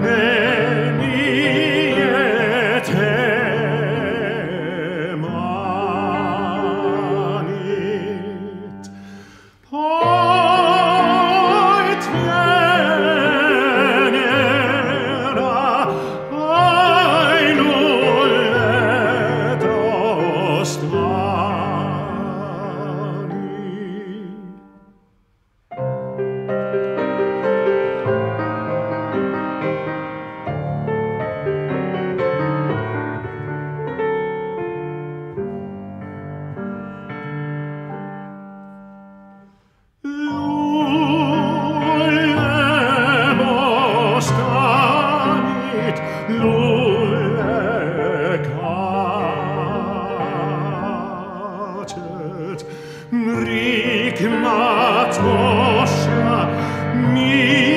Hey. Enigma toscia, mi